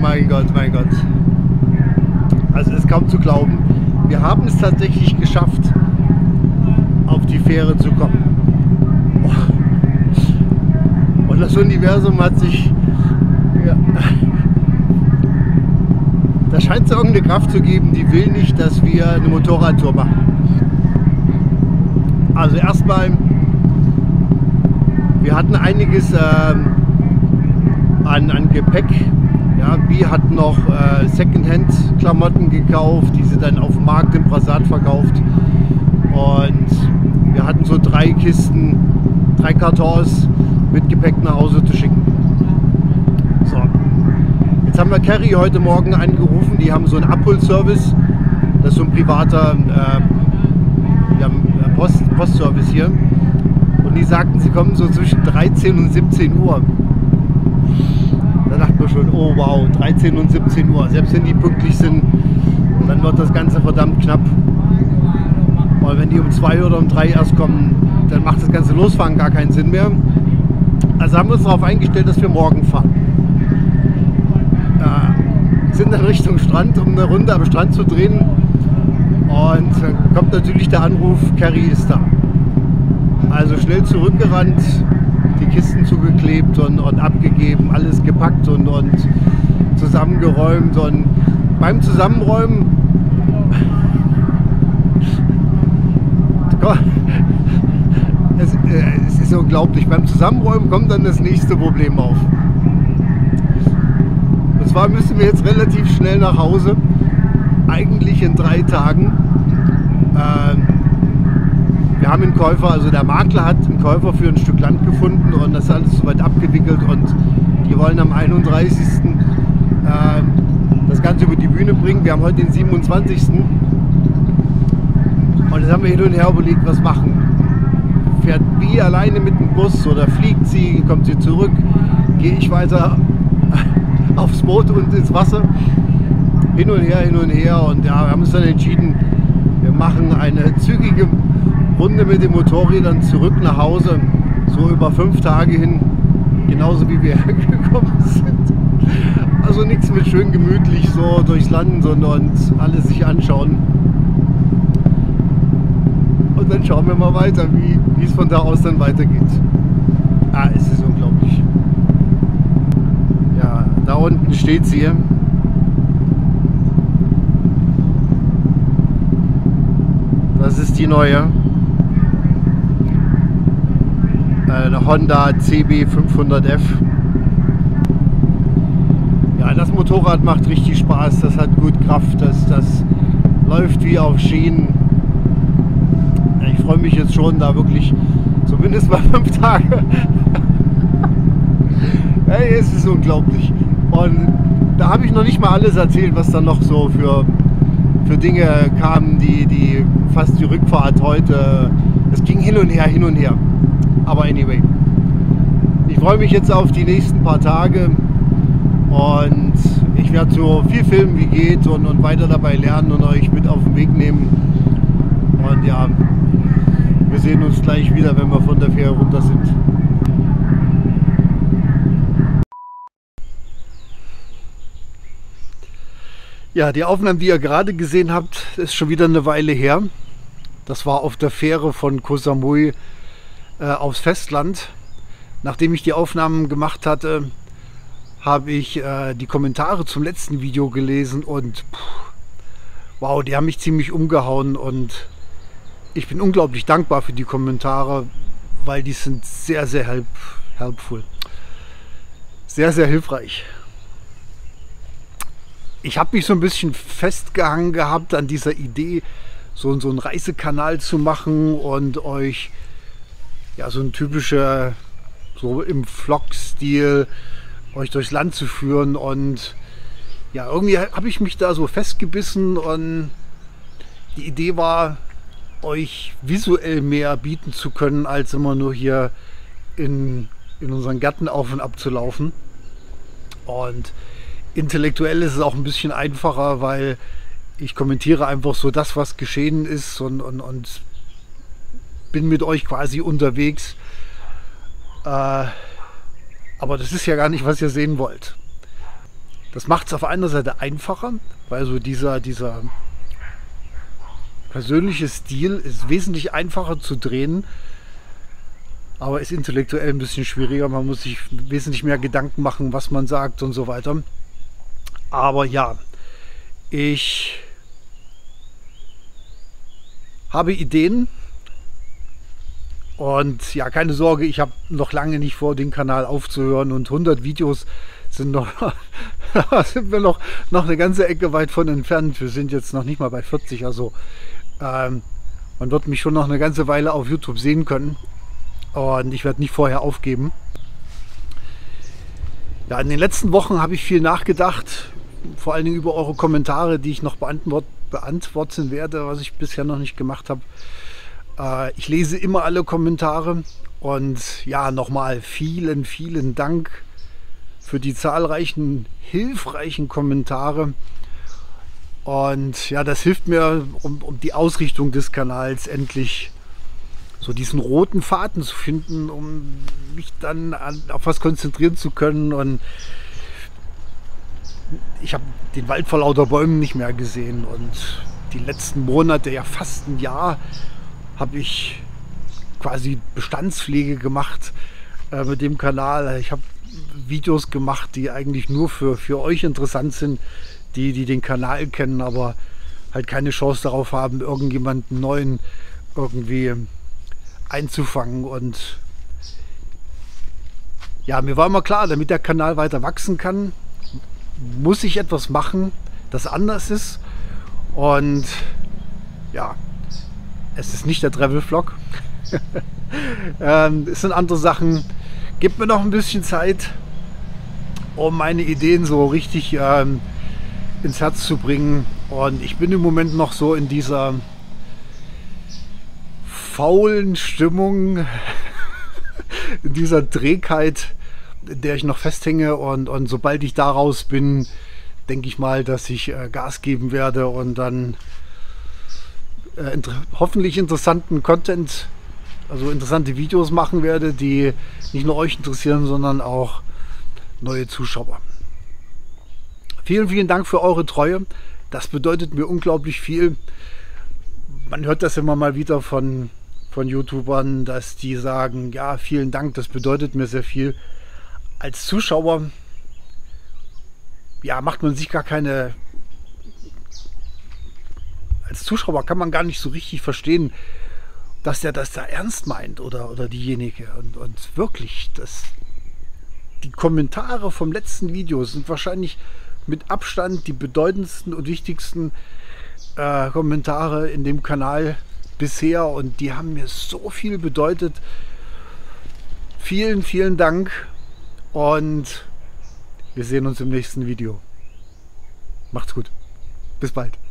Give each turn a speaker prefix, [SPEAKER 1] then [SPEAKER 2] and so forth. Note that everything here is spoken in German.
[SPEAKER 1] mein Gott, mein Gott. Also ist kaum zu glauben. Wir haben es tatsächlich geschafft, auf die Fähre zu kommen. Und das Universum hat sich... Ja, da scheint es irgendeine Kraft zu geben, die will nicht, dass wir eine Motorradtour machen. Also erstmal, wir hatten einiges äh, an, an Gepäck. Ja, B hat noch äh, Secondhand-Klamotten gekauft, die sie dann auf dem Markt im Prasat verkauft. Und wir hatten so drei Kisten, drei Kartons mit Gepäck nach Hause zu schicken. So. Jetzt haben wir Carrie heute Morgen angerufen, die haben so einen Abholservice. Das ist so ein privater äh, ja, Post, Postservice hier. Und die sagten, sie kommen so zwischen 13 und 17 Uhr. Da dachten wir schon, oh wow, 13 und 17 Uhr. Selbst wenn die pünktlich sind, dann wird das Ganze verdammt knapp. Weil wenn die um 2 oder um 3 erst kommen, dann macht das ganze Losfahren gar keinen Sinn mehr. Also haben wir uns darauf eingestellt, dass wir morgen fahren. Äh, sind dann Richtung Strand, um eine Runde am Strand zu drehen. Und dann kommt natürlich der Anruf, Carrie ist da. Also schnell zurückgerannt, die Kisten zugeklebt und, und abgegeben, alles gepackt und, und zusammengeräumt. Und beim Zusammenräumen es, äh, es ist unglaublich. Beim Zusammenräumen kommt dann das nächste Problem auf. Und zwar müssen wir jetzt relativ schnell nach Hause. Eigentlich in drei Tagen. Ähm, wir haben einen Käufer, also der Makler hat einen Käufer für ein Stück Land gefunden und das ist alles soweit abgewickelt und die wollen am 31. Äh, das Ganze über die Bühne bringen. Wir haben heute den 27. Und jetzt haben wir hin und her überlegt, was machen. Fährt B alleine mit dem Bus oder fliegt sie, kommt sie zurück, gehe ich weiter aufs Boot und ins Wasser. Hin und her, hin und her. Und ja, wir haben uns dann entschieden, wir machen eine zügige Runde mit den Motorrädern zurück nach Hause. So über fünf Tage hin, genauso wie wir hergekommen sind. Also nichts mit schön gemütlich so durchs Land und alles sich anschauen. Und dann schauen wir mal weiter, wie es von da aus dann weitergeht. Ah, es ist unglaublich. Ja, da unten steht sie. Das ist die neue. Eine Honda CB 500F. Ja, das Motorrad macht richtig Spaß. Das hat gut Kraft. Das, das läuft wie auf Schienen. Ich freue mich jetzt schon, da wirklich zumindest mal fünf Tage. hey, es ist unglaublich. Und da habe ich noch nicht mal alles erzählt, was dann noch so für, für Dinge kamen, die, die fast die Rückfahrt heute. Es ging hin und her, hin und her. Aber anyway. Ich freue mich jetzt auf die nächsten paar Tage und ich werde so viel filmen wie geht und, und weiter dabei lernen und euch mit auf den Weg nehmen. Und ja, wir sehen uns gleich wieder, wenn wir von der Fähre runter sind. Ja, die Aufnahmen, die ihr gerade gesehen habt, ist schon wieder eine Weile her. Das war auf der Fähre von Koh Samui äh, aufs Festland. Nachdem ich die Aufnahmen gemacht hatte, habe ich äh, die Kommentare zum letzten Video gelesen und pff, wow, die haben mich ziemlich umgehauen und ich bin unglaublich dankbar für die Kommentare, weil die sind sehr, sehr help, helpful. Sehr, sehr hilfreich. Ich habe mich so ein bisschen festgehangen gehabt an dieser Idee, so, so einen Reisekanal zu machen und euch ja so ein typischer, so im Vlog-Stil euch durchs Land zu führen und ja, irgendwie habe ich mich da so festgebissen und die Idee war, euch visuell mehr bieten zu können, als immer nur hier in, in unseren Gärten auf und ab zu laufen. Und intellektuell ist es auch ein bisschen einfacher, weil ich kommentiere einfach so das, was geschehen ist und, und, und bin mit euch quasi unterwegs. Äh, aber das ist ja gar nicht, was ihr sehen wollt. Das macht es auf einer Seite einfacher, weil so dieser, dieser persönliche Stil ist wesentlich einfacher zu drehen, aber ist intellektuell ein bisschen schwieriger. Man muss sich wesentlich mehr Gedanken machen, was man sagt und so weiter. Aber ja, ich habe Ideen. Und ja, keine Sorge, ich habe noch lange nicht vor, den Kanal aufzuhören. Und 100 Videos sind noch, sind wir noch, noch eine ganze Ecke weit von entfernt. Wir sind jetzt noch nicht mal bei 40. Also ähm, man wird mich schon noch eine ganze Weile auf YouTube sehen können. Und ich werde nicht vorher aufgeben. Ja, in den letzten Wochen habe ich viel nachgedacht, vor allen Dingen über eure Kommentare, die ich noch beantworten beantworten werde, was ich bisher noch nicht gemacht habe. Äh, ich lese immer alle Kommentare und ja, nochmal vielen, vielen Dank für die zahlreichen hilfreichen Kommentare. Und ja, das hilft mir, um, um die Ausrichtung des Kanals endlich so diesen roten Faden zu finden, um mich dann an, auf was konzentrieren zu können. Und ich habe den Wald vor lauter Bäumen nicht mehr gesehen und die letzten Monate, ja fast ein Jahr, habe ich quasi Bestandspflege gemacht äh, mit dem Kanal. Ich habe Videos gemacht, die eigentlich nur für, für euch interessant sind, die, die den Kanal kennen, aber halt keine Chance darauf haben, irgendjemanden neuen irgendwie einzufangen. Und ja, mir war immer klar, damit der Kanal weiter wachsen kann, muss ich etwas machen, das anders ist. Und ja, es ist nicht der Travel-Vlog. ähm, es sind andere Sachen. Gebt mir noch ein bisschen Zeit, um meine Ideen so richtig ähm, ins Herz zu bringen. Und ich bin im Moment noch so in dieser faulen Stimmung, in dieser Trägheit, in der ich noch festhänge. Und, und sobald ich da raus bin, denke ich mal, dass ich äh, Gas geben werde und dann äh, inter hoffentlich interessanten Content, also interessante Videos machen werde, die nicht nur euch interessieren, sondern auch neue Zuschauer. Vielen, vielen Dank für eure Treue. Das bedeutet mir unglaublich viel. Man hört das immer mal wieder von, von YouTubern, dass die sagen, ja, vielen Dank, das bedeutet mir sehr viel als Zuschauer ja, macht man sich gar keine. Als Zuschauer kann man gar nicht so richtig verstehen, dass der das da ernst meint oder, oder diejenige. Und, und wirklich, das, die Kommentare vom letzten Video sind wahrscheinlich mit Abstand die bedeutendsten und wichtigsten äh, Kommentare in dem Kanal bisher. Und die haben mir so viel bedeutet. Vielen, vielen Dank. Und wir sehen uns im nächsten Video. Macht's gut. Bis bald.